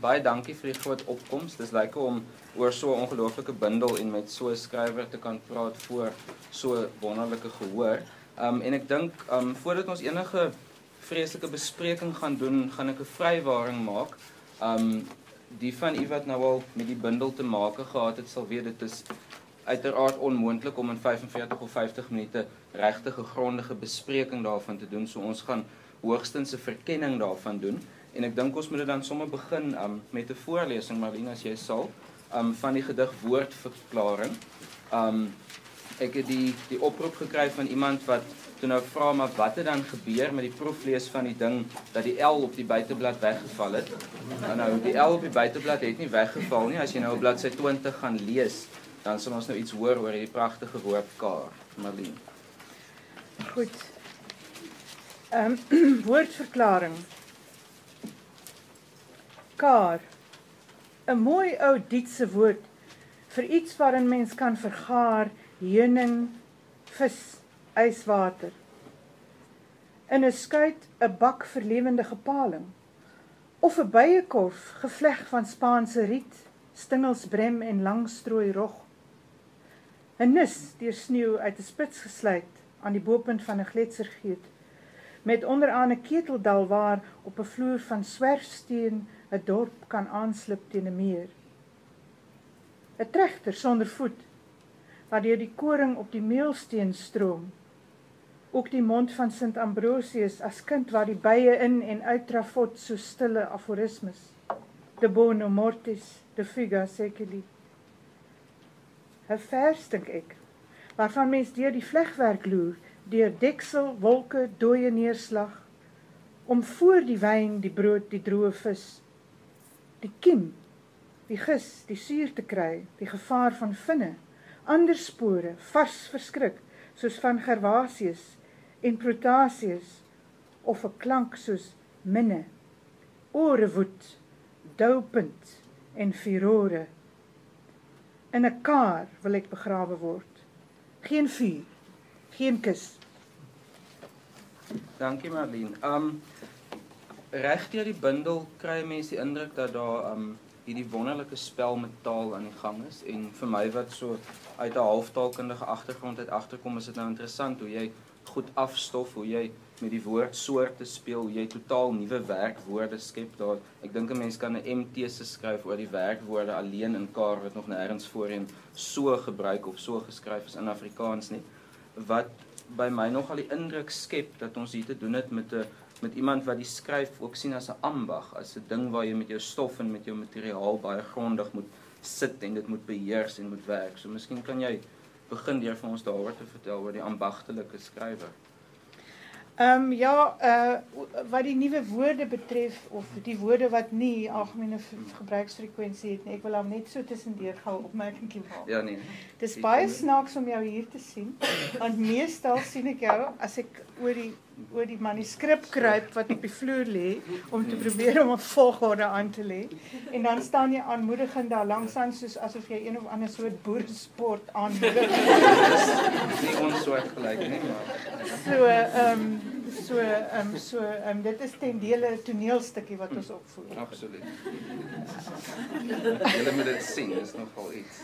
Baie dankie vir die groot opkoms. Dis lekker om oor so 'n ongelooflike bundel en met so 'n skrywer te kan praat voor so wonderlike gehoor. Um en ek dink um voordat ons enige vreeslike bespreking gaan doen, gaan ek 'n vrywaring maak. Um die van u wat nou al met die bundel te maak gehad het, sal weet dit is uiteraard onmoontlik om in 45 of 50 minute regte grondige bespreking daarvan te doen. So ons gaan hoogstens 'n verkenning daarvan doen. En ek dink ons moet dit dan sommer begin um, met 'n voorlesing Marlene as jy sal um, van die gedig woordverklaring. Um ek het die die oproep gekry van iemand wat toe nou vra maar wat het dan gebeur met die proeflees van die ding dat die L op die buiteblad weggeval het. Nou nou die L op die buiteblad het nie weggeval nie. As jy nou op bladsy 20 gaan lees, dan sal ons nou iets hoor oor hierdie pragtige woord kaar, Marlene. Goed. Ehm um, woordverklaring. Kaar. 'n Mooi ou Dietse woord vir iets waarin mens kan vergaar, heuning, vis, yswater. In 'n skuit 'n bak vir lewende gepaling of 'n byekorf gevleg van Spaanse riet, stingelsbrem en langstrooi rog. 'n Nis deur sneeu uit 'n spits gesluit aan die bopunt van 'n gletsergeet met onderaan 'n keteldal waar op 'n vloer van swerfsteen 'n dorp kan aanslip teen 'n muur. 'n Trechter sonder voet wat deur die koring op die meelsteen stroom. Ook die mond van Sint Ambrosius as kind waar die bye in en uit trafot so stille aforismes. De bono mortis, de fuga seculi. 'n Vers dink ek waarvan mens deur die vlegwerk loer, deur deksel, wolke, dooie neerslag om voor die wyn, die brood, die droë vis die kiem, die gis, die suur te kry, die gevaar van vinne, ander spore, vars verskrik, soos van Gervasius en Protasius, of 'n klank soos minne, orewoed, doupunt en furore. In 'n kar wil ek begrawe word. Geen vuur, geen kus. Dankie Marlene. Um reg deur die bundel kry mense die indruk dat daar um hierdie wonderlike spel met taal aan die gang is. En vir my wat so uit 'n halftaalkundige agtergrond uit agterkom is dit nou interessant hoe jy goed afstof hoe jy met die woordsoorte speel hoe jy totaal nuwe werkwoorde skep daar. Ek dink 'n mens kan 'n MT se skryf oor die werkwoorde alleen in kaar wat nog nêrens voorheen so gebruik of so geskryf is in Afrikaans nie. Wat by my nogal die indruk skep dat ons hier te doen het met 'n met iemand wat die skryf ook sien as 'n ambag, as 'n ding waar jy met jou stof en met jou materiaal baie grondig moet sit en dit moet beheers en moet werk. So miskien kan jy begin deur vir ons daaroor te vertel oor die ambagtelike skrywer. Ehm um, ja, uh wat die nuwe woorde betref of die woorde wat nie algemene gebruiksfrekwensie het nie, ek wil hom net so tussendeur gou opmerkingie maak. Ja nee. Dis baie snaaks om jou hier te sien. Want meestal sien ek jou as ek oor die oor die manuskrip kruip wat op die vloer lê om te probeer om 'n volgorde aan te lê. En dan staan jy aanmoedigend daar langs aan soos asof jy een of ander soort boeresport aanmoedig. nie ons soort gelyk nie, maar so ehm um, so ehm um, so ehm um, dit is ten dele 'n toneelstukkie wat ons opvoer. Absoluut. Julle moet dit sien, is nogal iets.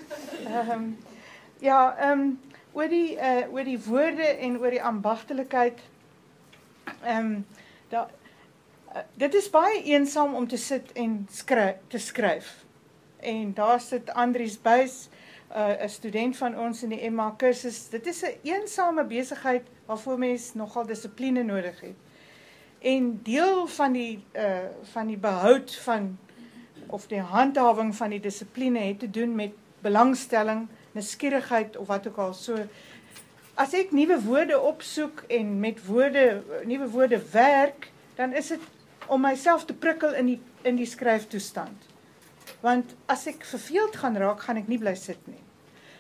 Ehm um, ja, ehm um, oor die uh oor die woorde en oor die ambagtelikheid Ehm um, daar uh, dit is baie eensaam om te sit en skryf te skryf. En daar sit Andrius Buys, uh, 'n uh, student van ons in die MA kursus. Dit is 'n een eensame besigheid waarvoor mens nogal dissipline nodig het. En deel van die uh van die behoud van of die handhawing van die dissipline het te doen met belangstelling, nuuskierigheid of wat ook al so as ek nuwe woorde opsoek en met woorde nuwe woorde werk, dan is dit om myself te prikkel in die in die skryftoestand. Want as ek verveeld gaan raak, gaan ek nie bly sit nie.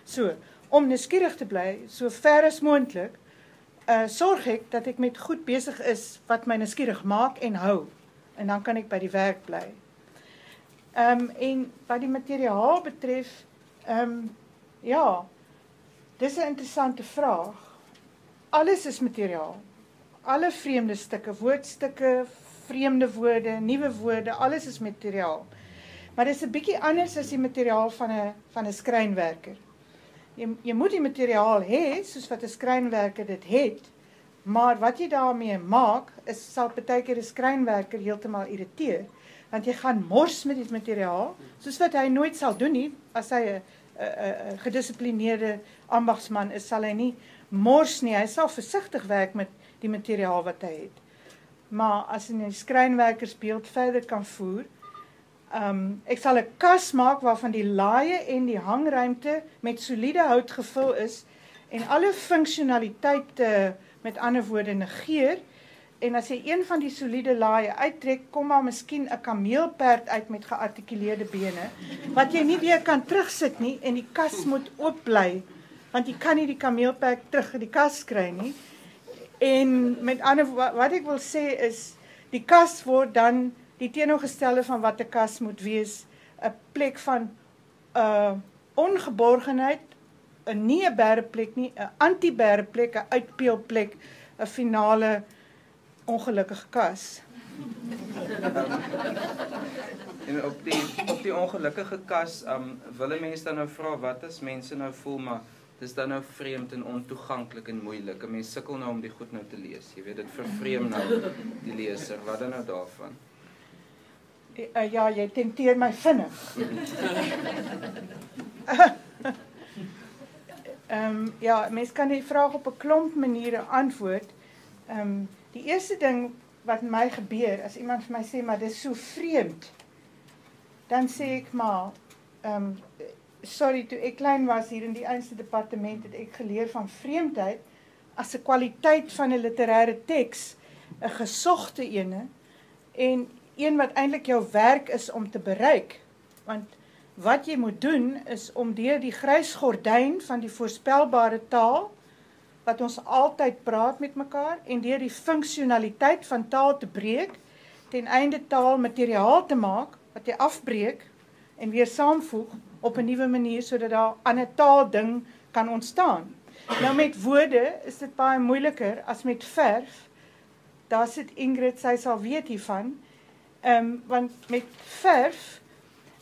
So, om nuuskierig te bly so ver as moontlik, uh sorg ek dat ek met goed besig is wat my nuuskierig maak en hou en dan kan ek by die werk bly. Ehm um, en wat die materiaal betref, ehm um, ja, Dis 'n interessante vraag. Alles is materiaal. Alle vreemde stukke, woordstukke, vreemde woorde, nuwe woorde, alles is materiaal. Maar dit is 'n bietjie anders as die materiaal van 'n van 'n skrynwerker. Jy jy moet die materiaal hê soos wat 'n skrynwerker dit het. Maar wat jy daarmee maak, is sal baie keer 'n skrynwerker heeltemal irriteer, want jy gaan mors met die materiaal, soos wat hy nooit sal doen nie as hy 'n 'n gedissiplineerde ambagsman is, sal hy nie mors nie. Hy sal versigtig werk met die materiaal wat hy het. Maar as 'n skrynwerker beeld verder kan voer, ehm um, ek sal 'n kas maak waarvan die laaie en die hangruimte met soliede hout gevul is en alle funksionaliteite uh, met ander woorde negeer en as jy een van die soliede laaie uittrek, kom maar miskien 'n kameelperd uit met geartikuleerde bene wat jy nie weer kan terugsit nie en die kas moet oop bly want jy kan nie die kameelperd terug in die kas kry nie. En met ander wat ek wil sê is die kas word dan die teenoorgestelde van wat 'n kas moet wees, 'n plek van 'n uh, ongeborgenheid 'n nie 'n berreplek nie, 'n anti-berreplek, 'n uitpeelplek, 'n finale ongelukkige kas. en op die op die ongelukkige kas, um wil mense dan nou vra wat as mense nou voel maar dis dan nou vreemd en ontoeganklik en moeilik. Mense sukkel nou om die goed nou te lees. Jy weet dit vervreem nou die leser. Wat dan nou daarvan? Uh, ja, jy tenteer my vinnig. Ehm um, ja, mense kan die vraag op 'n klomp maniere antwoord. Ehm um, die eerste ding wat my gebeur as iemand vir my sê maar dis so vreemd. Dan sê ek maar ehm um, sorry toe ek klein was hier in die eerste departement het ek geleer van vreemdheid as 'n kwaliteit van 'n literêre teks, 'n gesogte ene en een wat eintlik jou werk is om te bereik. Want wat jy moet doen is om deur die grys gordyn van die voorspelbare taal wat ons altyd praat met mekaar en deur die funksionaliteit van taal te breek ten einde taal materiaal te maak wat jy afbreek en weer saamvoeg op 'n nuwe manier sodat daar 'n taal ding kan ontstaan. Nou met woorde is dit baie moeiliker as met verf. Daar sit Ingrid, sy sal weet hiervan. Ehm um, want met verf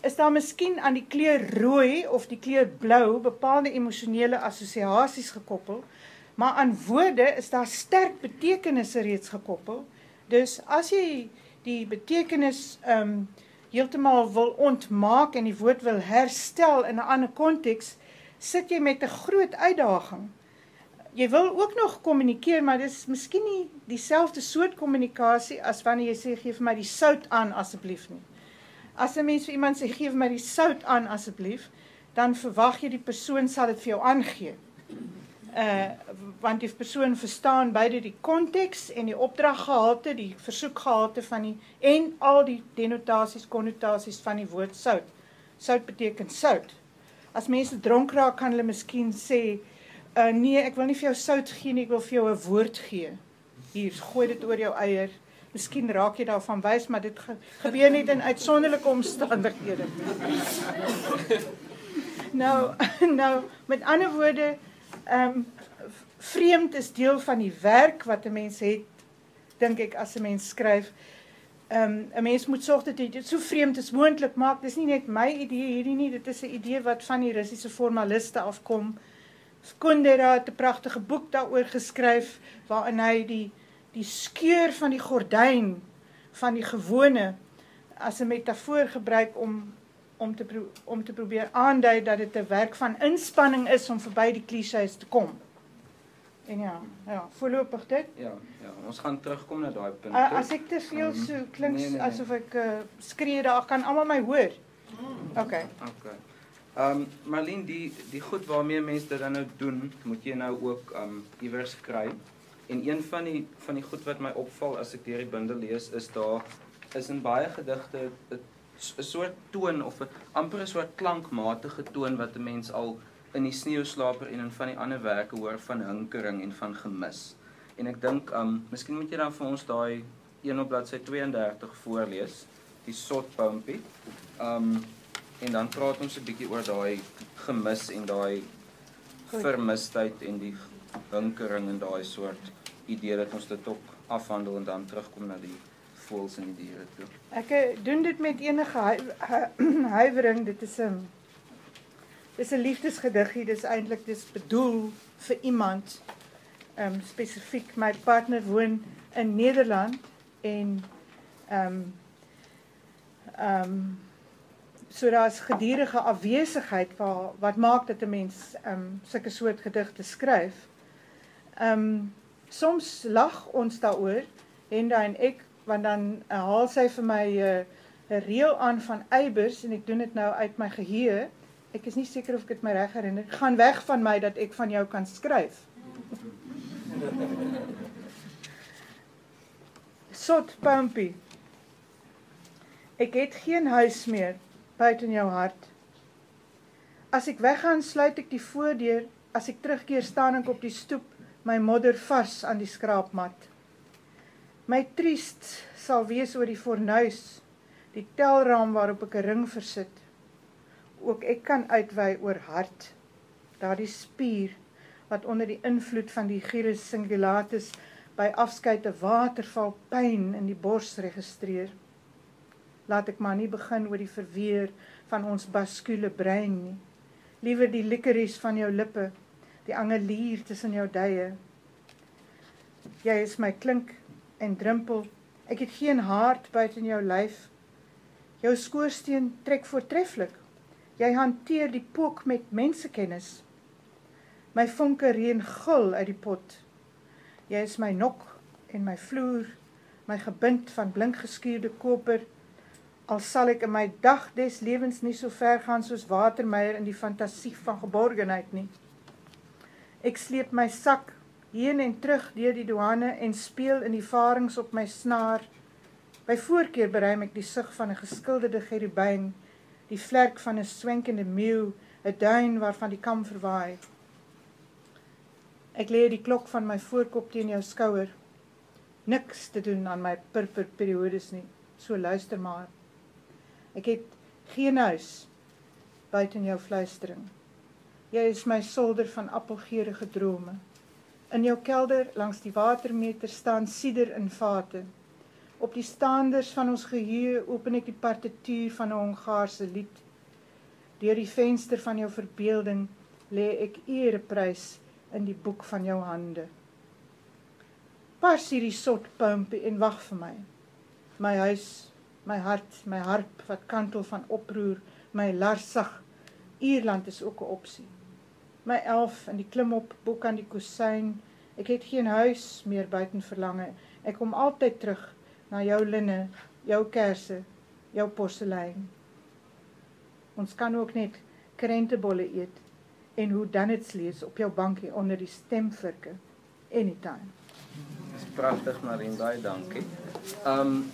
is daar miskien aan die kleur rooi of die kleur blou bepaalde emosionele assosiasies gekoppel, maar aan woorde is daar sterk betekenisse reeds gekoppel. Dus as jy die betekenis ehm um, heeltemal wil ontmaak en die woord wil herstel in 'n ander konteks, sit jy met 'n groot uitdaging. Jy wil ook nog kommunikeer, maar dis miskien nie dieselfde soort kommunikasie as wanneer jy sê gee vir my die sout aan asseblief nie. As 'n mens vir iemand sê gee vir my die sout aan asseblief, dan verwag jy die persoon sal dit vir jou aangee. Uh want die persoon verstaan beide die konteks en die opdraggehalte, die versoekgehalte van die en al die denotasies, konnotasies van die woord sout. Sout beteken sout. As mense dronk raak, kan hulle miskien sê, uh nee, ek wil nie vir jou sout gee nie, ek wil vir jou 'n woord gee. Hier, gooi dit oor jou eier. Miskien raak jy daarvan wys, maar dit ge gebeur net in uitsonderlike omstandighede. nou, nou met ander woorde, ehm um, vreemd is deel van die werk wat 'n mens het, dink ek as 'n mens skryf. Ehm um, 'n mens moet sorg dat jy dit so vreemd as moontlik maak. Dis nie net my idee hierdie nie, dit is 'n idee wat van die Russiese formaliste afkom. Kundera het 'n pragtige boek daaroor geskryf waarin hy die die skeur van die gordyn van die gewone as 'n metafoor gebruik om om te om te probeer aandui dat dit 'n werk van inspanning is om verby die klisjées te kom. En ja, ja, voorlopig dit. Ja, ja, ons gaan terugkom na daai punt. Uh, as ek te veel um, so klink nee, nee, nee. asof ek uh, skree daar kan almal my hoor. OK. OK. Ehm um, Marlene, die die goed waarmee mense dit dan nou doen, moet jy nou ook ehm um, iewers kry. En een van die van die goed wat my opval as ek deur die bundel lees is daar is in baie gedigte 'n soort toon of 'n amper 'n soort klankmatige toon wat 'n mens al in die sneeuslaper en in van die ander werke hoor van hinkering en van gemis. En ek dink um miskien moet jy dan vir ons daai een op bladsy 32 voorlees, die sotpoompie. Um en dan praat ons 'n bietjie oor daai gemis en daai vermistheid en die hinkering en daai soort idee dat ons dit ook afhandel en dan terugkom na die voels en die diere toe. Ek eh, doen dit met enige hu- hu- huiwering. Dit is 'n Dis 'n liefdesgediggie. Dis eintlik dis bedoel vir iemand. Ehm um, spesifiek my partner woon in Nederland en ehm um, ehm um, so daar's gedurende afwesigheid waar wat maak dat 'n mens ehm um, sulke soort gedigte skryf. Ehm um, soms lag ons daaroor en ek want dan uh, haal sy vir my 'n uh, reël aan van eibers en ek doen dit nou uit my geheue. Ek is nie seker of ek dit my reg herinner. Gaan weg van my dat ek van jou kan skryf. Sot Pumpy. Ek het geen huis meer buite in jou hart. As ek weggaan, sluit ek die voordeur. As ek terugkeer, staan ek op die stoep, my modder vars aan die skraapmat. My triest sal wees oor die fornuis, die telraam waarop ek 'n ring versit. Ook ek kan uitwy oor hart, daardie spier wat onder die invloed van die gyrus singulatus by afskeid 'n waterval pyn in die bors registreer. Laat ek maar nie begin oor die verweer van ons baskule brein nie. Liewer die likeries van jou lippe, die angelier tussen jou dye. Jy is my klink en drumpel. Ek het geen hart buite in jou lyf. Jou skoorsteen trek voortreffelik. Jy hanteer die pook met mensekennis. My vonke reën gul uit die pot. Jy is my nok en my vloer, my gebind van blink geskuurde koper. Al sal ek in my dag des lewens nie so ver gaan soos Watermeyer in die fantasie van geborgenheid nie. Ek sleep my sak heen en terug deur die douane en speel in die varings op my snaar. By voorkeur bereim ek die sug van 'n geskilderde gerubyn, die vlerk van 'n swenkende meeu, 'n duin waarvan die kam verwaai. Ek lê die klok van my voorkop teen jou skouer. Niks te doen aan my purper periodes nie. So luister maar. Ek het geen huis buite jou fluistering. Jy is my solder van appelgeurige drome. In jou kelder langs die watermeter staan sider in vate. Op die staanders van ons geheue open ek die partituur van 'n Hongaarse lied. Deur die venster van jou verbeelding lê ek ereprys in die boek van jou hande. Pas hierdie sot pumpie en wag vir my. My huis, my hart, my harp wat kantel van oproer, my larsag. Ierland is ook 'n opsie. My elf in die klimop boek aan die kusyn. Ek het geen huis meer buiten verlange. Ek kom altyd terug na jou linne, jou kersse, jou porselein. Ons kan ook net krentebolle eet en hoe dan dit lees op jou bankie onder die stemvirke anytime. Dis pragtig Marien, baie dankie. Um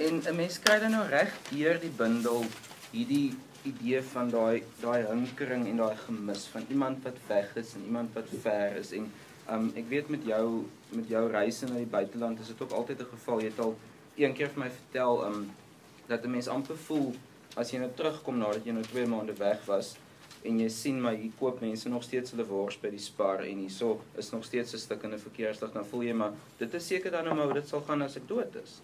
en 'n mens kry dan nou reg deur die bundel hierdie idee van daai daai hinkering en daai gemis van iemand wat weg is en iemand wat ver is en um ek weet met jou met jou reise na die buiteland is dit ook altyd 'n geval jy het al een keer vir my vertel um dat 'n mens amper voel as jy nou terugkom nadat jy nou 2 maande weg was en jy sien maar hier koop mense nog steeds hulle wors by die Spar en hierso is nog steeds 'n stuk in 'n verkeerslig dan voel jy maar dit is seker dan nou maar hoe dit sal gaan as ek dood is.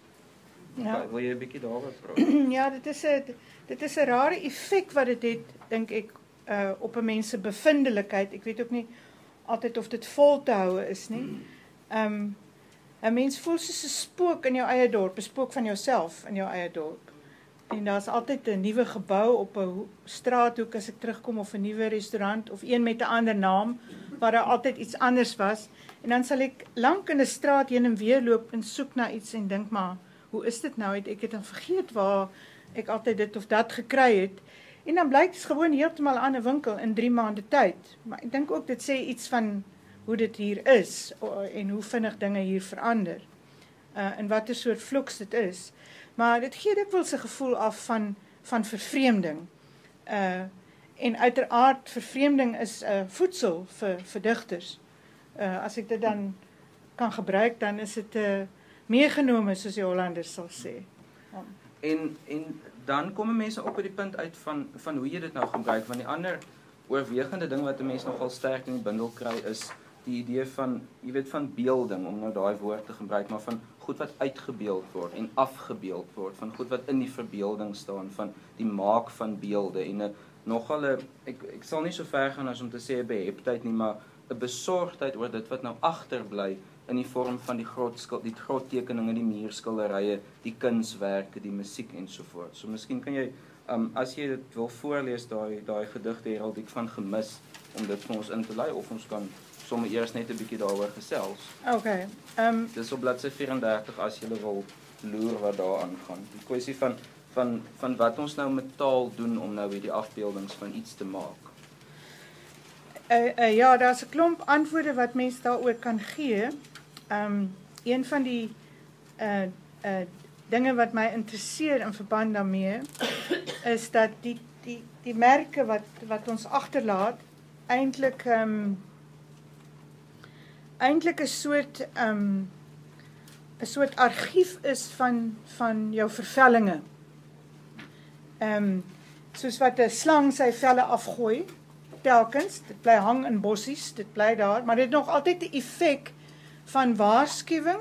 Ja. Wil jy 'n bietjie daaroor praat? ja, dit is 'n dit is 'n rare effek wat dit het, dink ek, uh op 'n mens se bevindelikheid. Ek weet ook nie altyd of dit vol te hou is nie. Um 'n mens voel soos 'n spook in jou eie dorp, 'n spook van jouself in jou eie dorp. En daar's altyd 'n nuwe gebou op 'n ho- straathoek as ek terugkom of 'n nuwe restaurant of een met 'n ander naam waar daar altyd iets anders was. En dan sal ek lank in 'n straat heen en weer loop en soek na iets en dink maar, hoe is dit nou? Het ek het dan vergeet waar ek altyd dit of dat gekry het. En dan blyk dit gewoon heeltemal 'n ander winkel in 3 maande tyd. Maar ek dink ook dit sê iets van hoe dit hier is en hoe vinnig dinge hier verander. Uh en watter soort vloeks dit is. Maar dit gee dikwels 'n gevoel af van van vervreemding. Uh en uiteraard vervreemding is 'n uh, voedsel vir vir digters. Uh as ek dit dan kan gebruik dan is dit 'n uh, meegenome soos die Hollanders sal sê. En en dan kom mense ook by die punt uit van van hoe jy dit nou gebruik want die ander oorwegende ding wat 'n mens nogal sterk in die bundel kry is die idee van jy weet van beelding om nou daai woord te gebruik maar van goed wat uitgebeeld word en afgebeeld word van goed wat in die verbeelding staan van die maak van beelde en 'n nogal 'n ek ek sal nie so ver gaan as om te sê 'n beheptheid nie maar 'n besorgdheid oor dit wat nou agterbly in die vorm van die groot skil die groot tekeninge die muurskilderye die kunswerke die musiek en so voort so miskien kan jy um, as jy dit wil voorlees daai daai gedigte heraldiek van gemis om dit vir ons in te lei of ons kan sommer eers net 'n bietjie daaroor gesels. OK. Ehm um, dis op bladsy 34 as jy wil loer wat daaraan gaan. Die kwessie van van van wat ons nou met taal doen om nou hierdie afbeeldings van iets te maak. Uh, uh ja, daar's 'n klomp antwoorde wat mense daaroor kan gee. Ehm um, een van die uh uh dinge wat my interesseer in verband daarmee is dat die die die merke wat wat ons agterlaat eintlik ehm um, eintlik 'n soort ehm um, 'n soort argief is van van jou vervellinge. Ehm um, soos wat 'n slang sy velle afgooi telkens, dit bly hang in bossies, dit bly daar, maar dit nog altyd 'n effek van waarskuwing.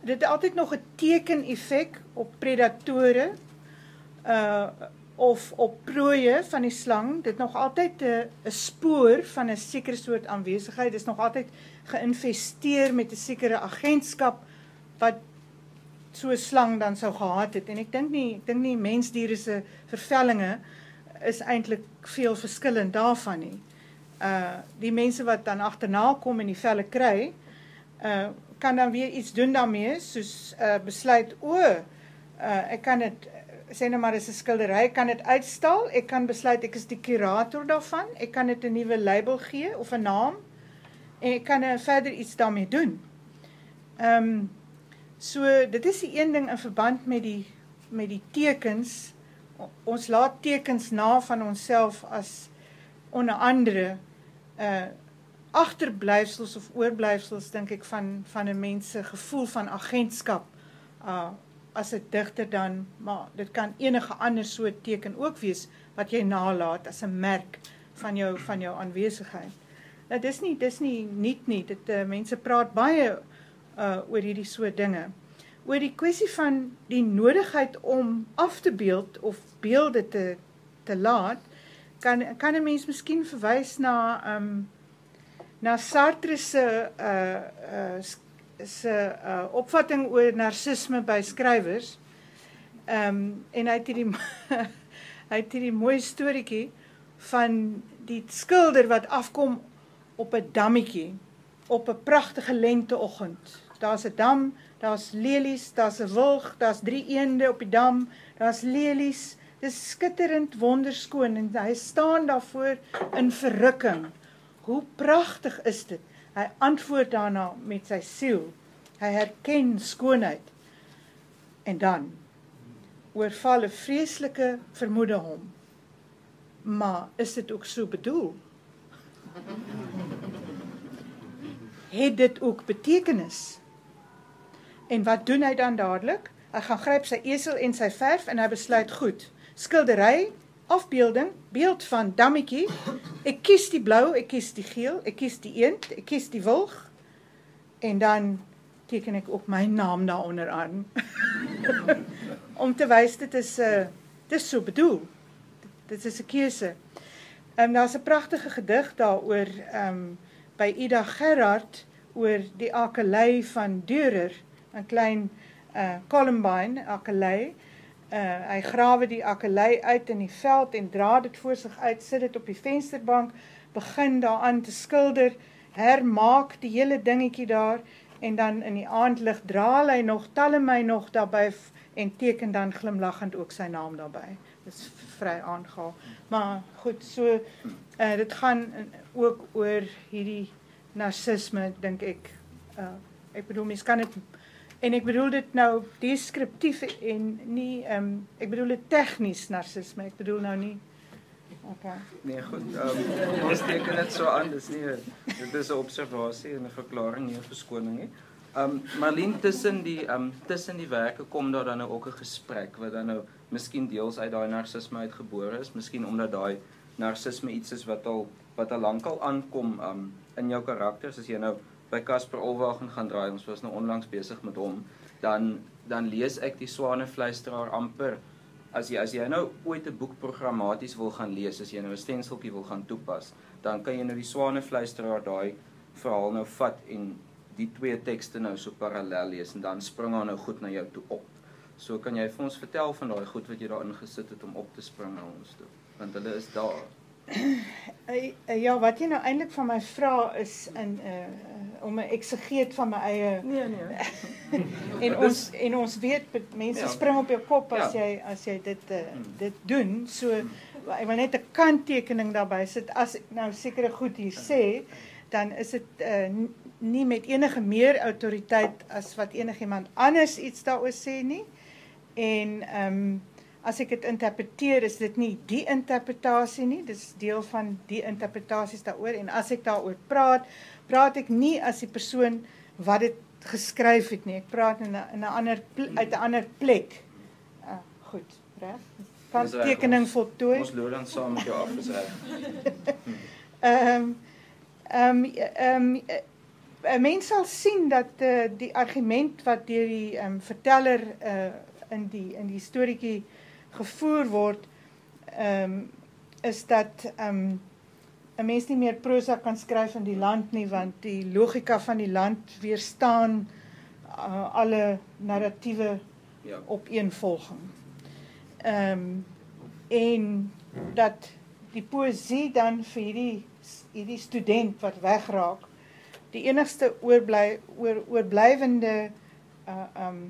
Dit het altyd nog 'n teken effek op predatore. Uh of op prooie van die slang, dit nog altyd 'n 'n spoor van 'n sekere soort aanwesigheid. Dit is nog altyd geïnvesteer met 'n sekere agentskap wat so 'n slang dan sou gehad het. En ek dink nie, ek dink nie mensdiere se vervellinge is eintlik veel verskillend daarvan nie. Uh die mense wat dan agterna kom en die velle kry, uh kan dan weer iets doen daarmee, soos uh besluit o, uh ek kan dit sê nou maar is 'n skildery, kan dit uitstal. Ek kan besluit ek is die kurator daarvan. Ek kan dit 'n nuwe label gee of 'n naam en ek kan uh, verder iets daarmee doen. Ehm um, so dit is die een ding in verband met die met die tekens. Ons laat tekens na van onsself as onder andere uh agterblyfsels of oorblyfsels dink ek van van 'n mens se gevoel van agentskap uh as 'n digter dan, maar dit kan enige ander soort teken ook wees wat jy nalaat as 'n merk van jou van jou aanwesigheid. Nou dis nie dis nie nuut nie. Dit uh, mense praat baie uh oor hierdie soort dinge. Oor die kwessie van die nodigheid om af te beeld of beelde te te laat, kan kan 'n mens miskien verwys na um na Sartre se uh uh se uh, opvatting oor narcisme by skrywers. Ehm um, en hy het hierdie hy het hierdie mooi storieetjie van die skilder wat afkom op 'n dammetjie op 'n pragtige lenteoggend. Daar's 'n dam, daar's lelies, daar's 'n wilg, daar's drie eende op die dam, daar's lelies. Dis skitterend wonderskoon en hy staan daarvoor in verrukking. Hoe pragtig is dit? Hy antwoord daarna met sy siel. Hy herken skoonheid. En dan oorval 'n vreeslike vermoede hom. Maar is dit ook so bedoel? Het dit ook betekenis? En wat doen hy dan dadelik? Hy gaan gryp sy esel en sy verf en hy besluit goed. Skildery afbeelding, beeld van dammetjie. Ek kies die blou, ek kies die geel, ek kies die eend, ek kies die wilg. En dan teken ek ook my naam daaronder aan. Om te wys dit is 'n uh, eh, dis so bedoel. Dit is 'n keuse. Ehm um, daar's 'n pragtige gedig daaroor ehm um, by Ida Gerard oor die akelei van Dürer, 'n klein uh Columbine akelei. Uh hy grawe die akelei uit in die veld en dra dit voor sig uit, sit dit op die vensterbank, begin daaraan te skilder, hermaak die hele dingetjie daar en dan in die aandlig dra hy nog talle my nog daarbey en teken dan glimlaggend ook sy naam daarbey. Dis vry aangehaal. Maar goed, so uh dit gaan ook oor hierdie narcisme dink ek. Uh ek bedoel mens kan dit En ek bedoel dit nou deskriptief en nie ehm um, ek bedoel dit tegnies narcisme. Ek bedoel nou nie OK. Nee, goed. Um, ons teken dit so aan. Dis nie dit is 'n observasie en 'n verklaring nie 'n verskoning nie. Um, Marlene tussen die um, tussen die werke kom daar dan nou ook 'n gesprek wat dan nou miskien deels uit daai narcisme uitgebore is, miskien omdat daai narcisme iets is wat al wat al lankal aankom um in jou karakters as jy nou by Casper Olwagen gaan draai ons was nou onlangs besig met hom dan dan lees ek die swanevluisteraar amper as jy as jy nou ooit 'n boek programmaties wil gaan lees as jy nou 'n stenseltjie wil gaan toepas dan kan jy nou die swanevluisteraar daai verhaal nou vat en die twee tekste nou so parallel lees en dan spring hy nou goed na jou toe op. So kan jy vir ons vertel van daai goed wat jy daarin gesit het om op te spring na ons toe want hulle is daar. Ja, wat jy nou eintlik van my vra is in uh, eh, om 'n eksegeet van my eie Nee, nee. en ons en ons weet mense ja. spring op jou kop as ja. jy as jy dit uh, dit doen. So ek wil net 'n kanttekening daarbey sit as ek nou sekere goed hier sê, dan is dit uh, nie met enige meer autoriteit as wat enigiemand anders iets daaroor sê nie. En ehm um, as ek dit interpreteer, is dit nie die interpretasie nie, dis deel van die interpretasies daaroor en as ek daaroor praat, praat ek nie as die persoon wat dit geskryf het nie. Ek praat in 'n in 'n ander uit 'n ander plek. Uh, goed, reg? Kan tekening voltooi? Ons loop dan saam met jou af as reg. Ehm ehm ehm 'n mens sal sien dat uh, die argument wat deur die um, verteller uh, in die in die storieetjie gevoer word ehm um, is dat ehm um, 'n mens nie meer prosa kan skryf in die land nie want die logika van die land weerstaan uh, alle narratiewe ja. opeenvolging. Ehm um, en dat die poësie dan vir hierdie hierdie student wat wegraak die enigste oorbly oor oorblywende uh um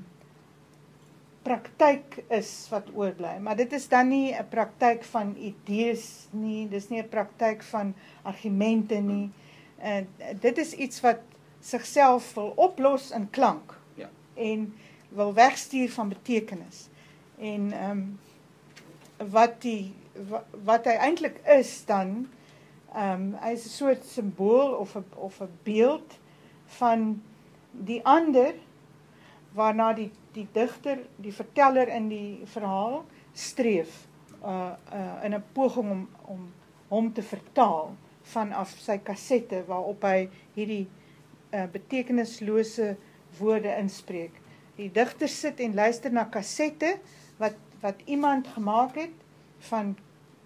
praktyk is wat oorbly. Maar dit is dan nie 'n praktyk van idees nie, dis nie 'n praktyk van argumente nie. En dit is iets wat sigself wil oplos in klank. Ja. En wil wegstuur van betekenis. En ehm um, wat die wat, wat hy eintlik is dan ehm um, hy is 'n soort simbool of 'n of 'n beeld van die ander waarna die die digter, die verteller in die verhaal streef uh uh in 'n poging om om hom te vertaal vanaf sy kasette waarop hy hierdie uh betekenislose woorde inspreek. Die digter sit en luister na kasette wat wat iemand gemaak het van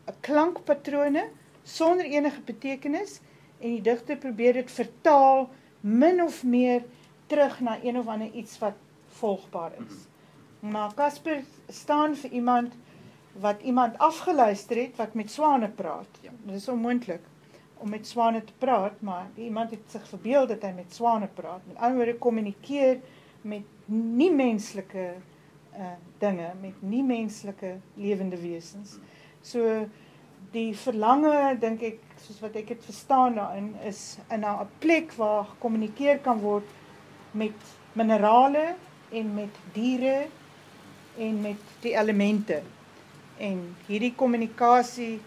'n klankpatrone sonder enige betekenis en die digter probeer dit vertaal min of meer terug na een of ander iets wat volgbaar is. Maar Casper staan vir iemand wat iemand afgeluister het wat met swane praat. Ja. Dit is onmoontlik om met swane te praat, maar iemand het zich verbeel dat hy met swane praat. Met ander woorde kommunikeer met nie menslike uh dinge, met nie menslike lewende wesens. So die verlange dink ek soos wat ek dit verstaan daarin is in 'n plek waar gekommunikeer kan word met minerale en met diere en met die elemente. En hierdie kommunikasie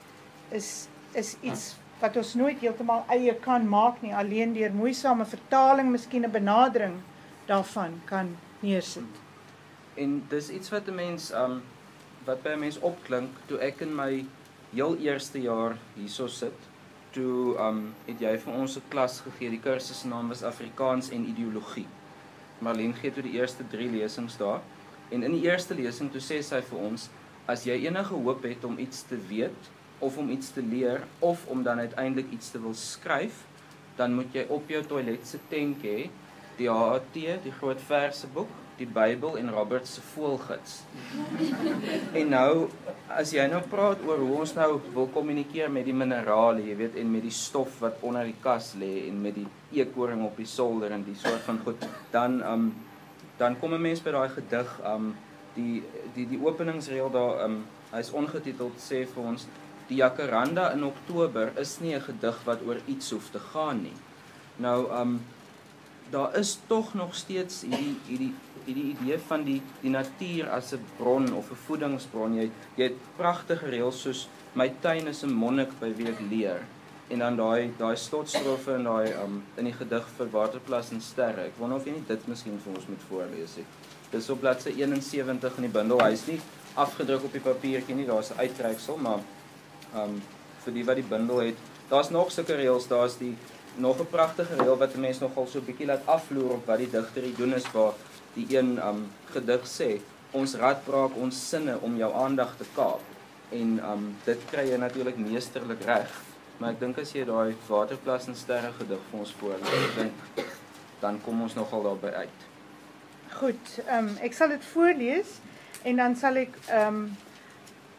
is is iets wat ons nooit heeltemal eie kan maak nie, alleen deur moeisame vertaling, miskien 'n benadering daarvan kan neersit. En dis iets wat 'n mens um wat by 'n mens opklink toe ek in my heel eerste jaar hierso sit. Toe um het jy vir ons 'n klas gegee. Die kursus se naam was Afrikaans en ideologie. Marlene gee toe die eerste 3 lesings daar. En in die eerste lesing toe sê sy vir ons as jy enige hoop het om iets te weet of om iets te leer of om dan uiteindelik iets te wil skryf, dan moet jy op jou toilet se tenk hê die HT, die groot verse boek, die Bybel en Robert se voelgids. en nou as jy nou praat oor hoe ons nou wil kommunikeer met die minerale, jy weet, en met die stof wat onder die kas lê en met die eekoring op die solder en die soort van goed, dan um dan kom 'n mens by daai gedig um die die die openingsreël daar um hy's ongetiteld sê vir ons die jacaranda in Oktober is nie 'n gedig wat oor iets hoef te gaan nie. Nou um daar is tog nog steeds hierdie hierdie hierdie idee van die die natuur as 'n bron of 'n voedingsbron. Jy jy het pragtige reëls soos my tuin is 'n monnik by wie ek leer en dan daai daai slotstrofe in daai um in die gedig vir waterplas en sterre. Ek wonder of jy nie dit miskien vir ons moet voorlees nie. Dis op bladsy 71 in die bundel. Hy's nie afgedruk op die papiertjie nie. Daar's 'n uittreksel, maar um vir die wat die bundel het. Daar's nog sulke reëls, daar's die nog 'n pragtige reël wat 'n mens nogal so 'n bietjie laat afloer op wat die digter hier doen is waar die een um gedig sê ons radbraak ons sinne om jou aandag te kaap. En um dit kry jy natuurlik meesterlik reg maar ek dink as jy daai waterplas en sterre gedig vir ons voorlees ek dink dan kom ons nogal daarby uit. Goed, ehm um, ek sal dit voorlees en dan sal ek ehm um,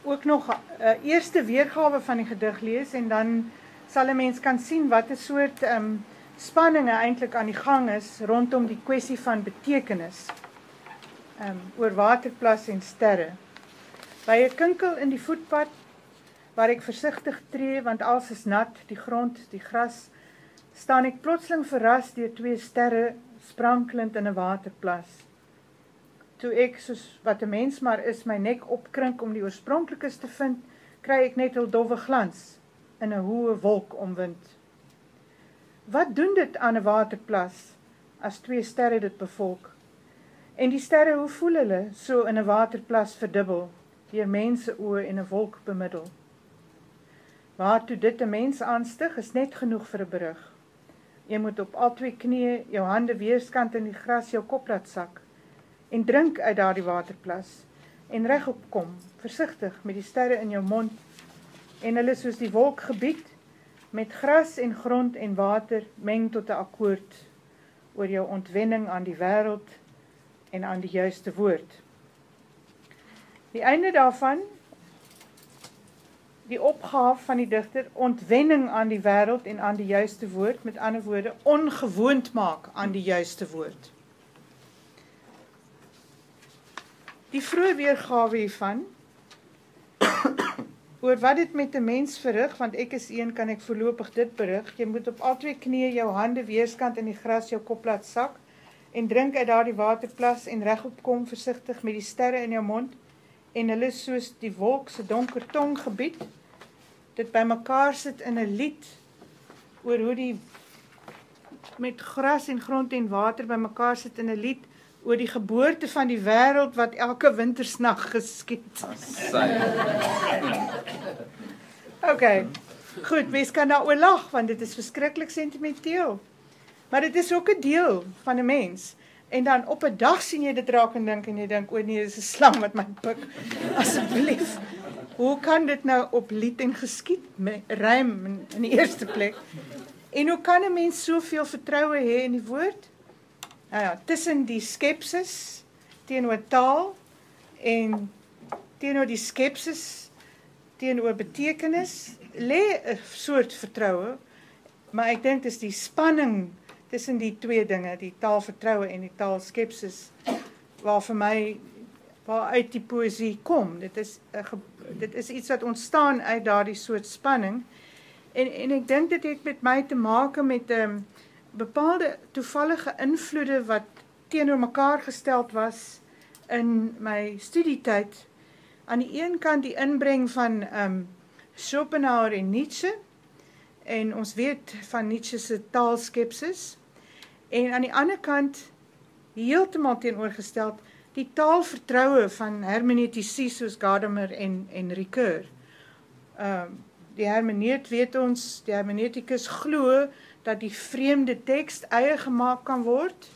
ook nog 'n uh, eerste weergawe van die gedig lees en dan sal 'n mens kan sien wat 'n soort ehm um, spanninge eintlik aan die gang is rondom die kwessie van betekenis. Ehm um, oor waterplas en sterre. By 'n kinkel in die voetpad waar ek versigtig tree want alles is nat, die grond, die gras, staan ek plotseling verras deur twee sterre sprankelend in 'n waterplas. Toe ek soos wat 'n mens maar is my nek opkrink om die oorspronklikes te vind, kry ek net 'n dowwe glans in 'n hoë wolk omwind. Wat doen dit aan 'n waterplas as twee sterre dit bevolk? En die sterre, hoe voel hulle so in 'n waterplas verdubbel deur mense oë en 'n wolk bemiddel? Waartoe dit 'n mens aanstig is net genoeg vir 'n berig. Jy moet op al twee knieë jou hande weerskant in die gras jou kop laat sak en drink uit daardie waterplas en regop kom, versigtig met die sterre in jou mond en hulle soos die wolk gebied met gras en grond en water meng tot 'n akkoord oor jou ontwenning aan die wêreld en aan die juiste woord. Die einde daarvan die opgaaf van die digter ontwenning aan die wêreld en aan die juiste woord met ander woorde ongewoond maak aan die juiste woord. Die vroeë weergawe hiervan oor wat dit met 'n mens verrig want ek is een kan ek voorlopig dit berig jy moet op al twee knieë jou hande weerskant in die gras jou kop laat sak en drink uit daardie waterplas en regop kom versigtig met die sterre in jou mond en hulle soos die wolk se donker tong gebied dit bymekaar sit in 'n lied oor hoe die met gras en grond en water bymekaar sit in 'n lied oor die geboorte van die wêreld wat elke wintersnag geskied. Sy. OK. Goed, mens kan daaroor lag want dit is verskriklik sentimenteel. Maar dit is ook 'n deel van 'n mens. En dan op 'n dag sien jy dit raak en dink en jy dink o nee, dis 'n slang wat my pik. Asseblief. Hoe kan dit nou op lied en geskied rym in, in die eerste plek? En hoe kan 'n mens soveel vertroue hê in die woord? nou ja, tussen die skepsis teenoor taal en teenoor die skepsis teenoor betekenis lê 'n soort vertroue, maar ek dink dis die spanning tussen die twee dinge, die taalvertroue en die taalskepsis waar vir my waar uit die poesie kom. Dit is 'n dit is iets wat ontstaan uit daardie soort spanning. En en ek dink dit het met my te maak met 'n um, ehm, bepaalde toevallige invloede wat teenoor mekaar gestel was in my studietyd. Aan die een kant die inbreng van ehm um, Schopenhauer en Nietzsche en ons weet van Nietzsche se taalskepsis en aan die ander kant heeltemal teenoorgestel die taalvertroue van hermeneutici soos Gadamer en en Ricoeur. Ehm um, die hermeneut weet ons, die hermeneutikus glo dat die vreemde teks eie gemaak kan word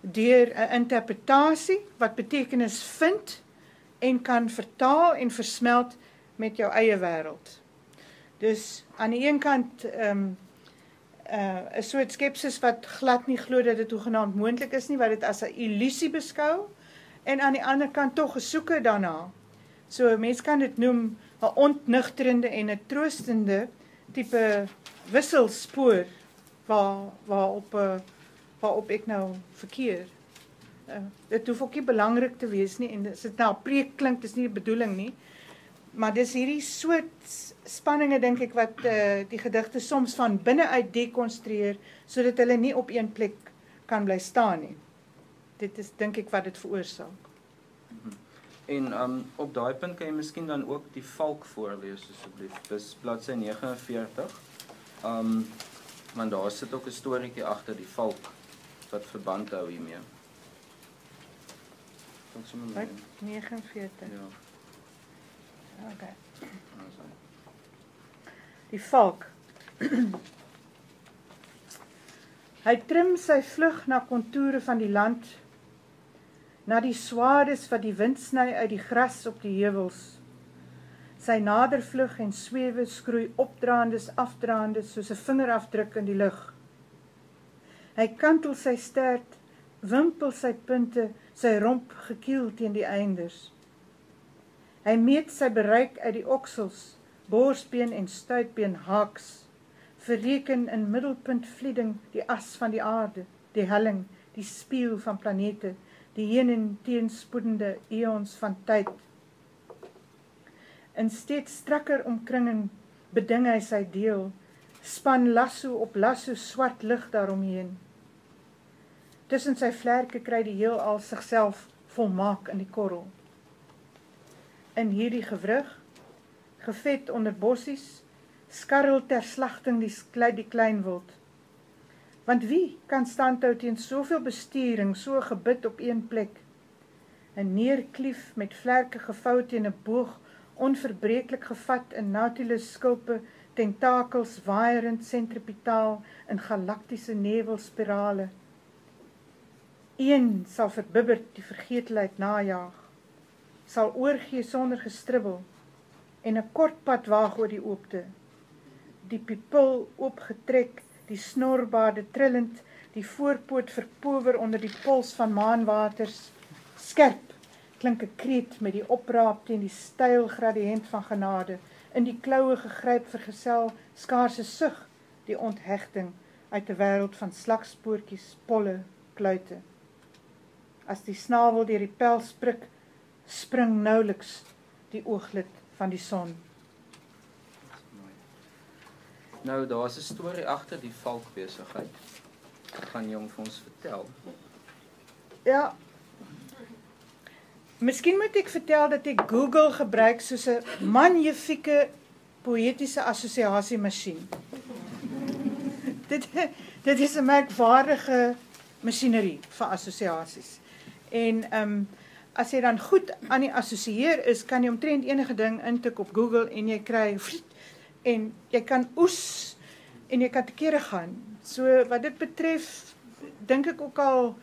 deur 'n interpretasie wat betekenis vind en kan vertaal en versmelt met jou eie wêreld. Dus aan die een kant ehm um, 'n uh, 'n soort skepsis wat glad nie glo dat dit hoegenaamd moontlik is nie, wat dit as 'n illusie beskou en aan die ander kant tog gesoeke daarna. So mense kan dit noem 'n ontnugterende en 'n troostende tipe wisselspoor waar waarop uh, waarop ek nou verkeer. Uh, dit hoef ook nie belangrik te wees nie en as dit nou preek klink, dis nie die bedoeling nie. Maar dis hierdie soort spanninge dink ek wat uh, die gedigte soms van binne uit dekonstrueer sodat hulle nie op een plek kan bly staan nie. Dit is dink ek wat dit veroorsaak. En um op daai punt kan jy miskien dan ook die valk voorlees asseblief. Dis bladsy 49. Um want daar sit ook 'n storieetjie agter die valk wat verband hou hiermee. Wat sommer 49. Ja. Okay. die valk. Hy trim sy vlug na kontoure van die land, na die swaardes wat die wind sny uit die gras op die heuwels. Sy nadervlug en swewe skroei opdraandes afdraandes soos 'n vingerafdruk in die lug. Hy kantel sy stert, wimpel sy punte, sy romp gekiel teen die einders. Hy meet sy bereik uit die oksels, borsbeen en stuitbeen haaks verreken in middelpunt vlieding die as van die aarde, die helling, die spieël van planete, die heen en teenspoedende eons van tyd. In steeds strakker omkringing beding hy sy deel, span lasso op lasso swart lig daaromheen. Tussen sy vlerke kry die heel al sigself volmaak in die korrel. In hierdie gewrig, gevet onder bossies, skarrel ter slagting die klein die klein wild. Want wie kan standhou teen soveel besturing, so gebid op een plek? 'n Neerklief met vlerke gevou teen 'n boog, onverbreeklik gevat in Nautilus skulpe, tentakels waaierend sentripetaal in galaktiese nevelspirale. Een sal verbibberd die vergeetlikheid najaag, sal oorgee sonder gestribbel en 'n kort pad waag oor die oopte. Die pupil oopgetrek, die snorbaarde trillend, die voorpoot verpower onder die pols van maanwaters, skerp klink 'n kreet met die opraap teen die styl gradiënt van genade, in die kloue gegryp vergesel skaarse sug, die onthegting uit 'n wêreld van slagspoortjies, polle, kluite. As die snavel deur die pels prik, spring nouliks die ooglid van die son. Nou daar's 'n storie agter die valkbesigheid. Gaan jy hom vir ons vertel. Ja. Miskien moet ek vertel dat ek Google gebruik soos 'n magnifieke poëtiese assosiasie masjien. dit dit is 'n merkwaardige masjinerie vir assosiasies. En ehm um, as jy dan goed aan die assosieer is, kan jy omtrent enige ding intik op Google en jy kry en jy kan oes en jy kan te kere gaan. So wat dit betref, dink ek ook al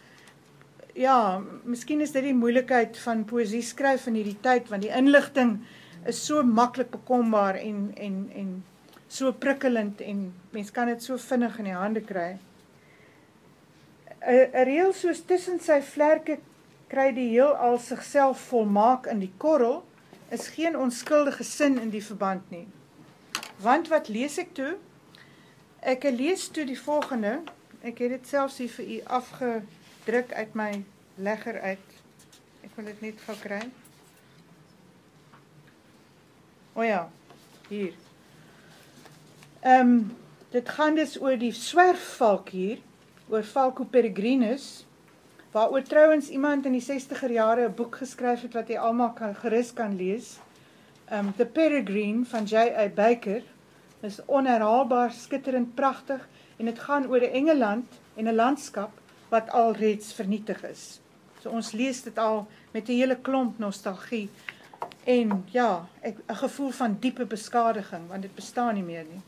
ja, miskien is dit die moeilikheid van poësie skryf in hierdie tyd want die inligting is so maklik bekombaar en en en so prikkelend en mens kan dit so vinnig in die hande kry. 'n reël soos tussen sy vlerke kry die heel al sigself volmaak in die korrel is geen onskuldige sin in die verband nie. Want wat lees ek toe? Ek lees toe die volgende. Ek het dit selfs hier vir u afgedruk uit my legger uit. Ek wil dit net gou kry. O ja, hier. Ehm um, dit gaan dus oor die swerfvalk hier, oor Falco peregrinus waaroor trouens iemand in die 60er jare 'n boek geskryf het wat jy almal kan gerus kan lees um, The Peregrine van J.A. Baker is onherhaalbaar skitterend pragtig en dit gaan oor 'n Engeland en 'n landskap wat alreeds vernietig is. So ons lees dit al met 'n hele klomp nostalgie en ja, 'n gevoel van diepe beskadiging want dit bestaan nie meer nie.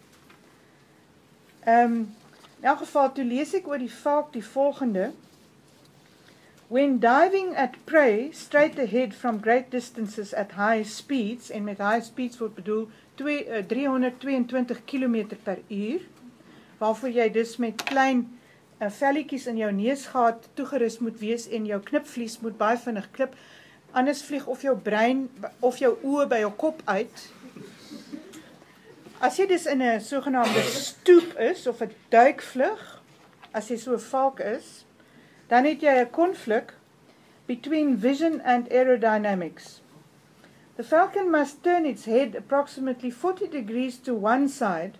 Ehm um, in elk geval toe lees ek oor die valk die volgende When diving at prey straight ahead from great distances at high speeds en met high speeds word bedoel 2 uh, 322 km per uur waarvoor jy dus met klein uh, velletjies in jou neusgaat toegerus moet wees en jou knipvlies moet baie vinnig klip anders vlieg of jou brein of jou oë by jou kop uit. As jy dus in 'n sogenaamde stoep is of 'n duikvlug as jy so 'n valk is dan het jy 'n konflik between vision and aerodynamics. The falcon must turn its head approximately 40 degrees to one side